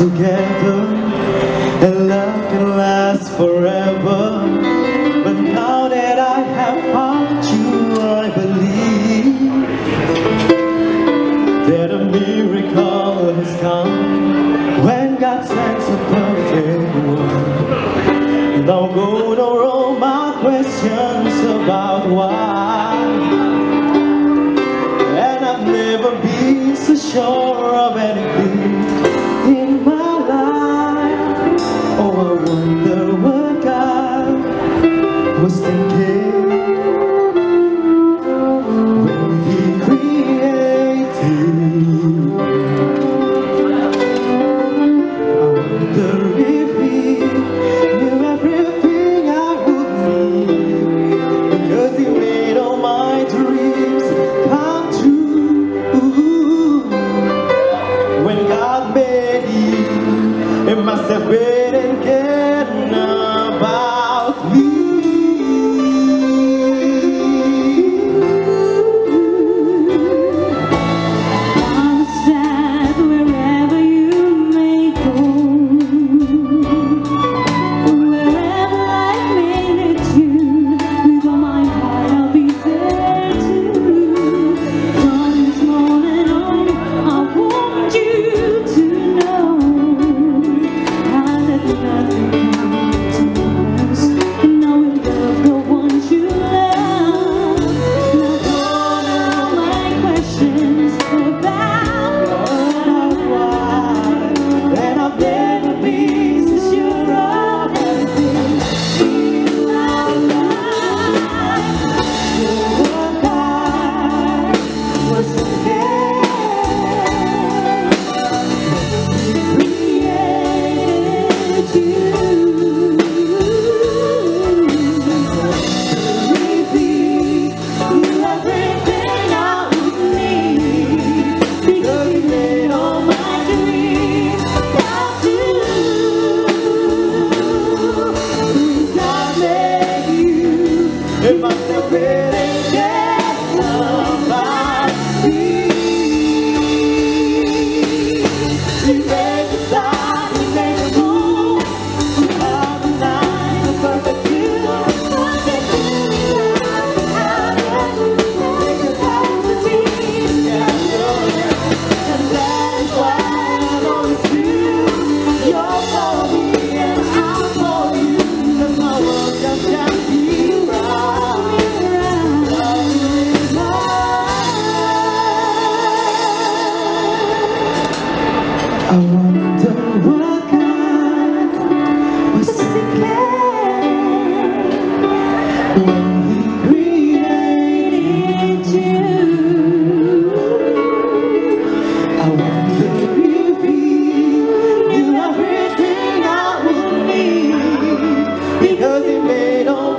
together And love can last forever. But now that I have found you I believe That a miracle has come. When God sends a perfect one Now go to all my questions about why. And I've never been so sure. Emmanuel. I wonder what God was thinking you. I everything I would need because He made all.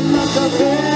nossa cabeça.